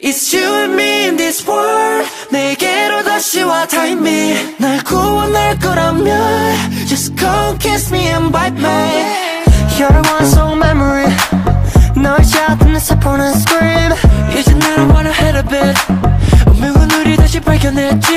It's you and me in this world. 내게로 다시 와 Time me 날 구원할 거라면 Just come kiss me and bite me. You're the one song memory. 널 찾는 사포는 scream. 이제 나를 wanna hit a bit 운명은 우리 다시 발견했지?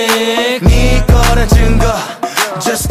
just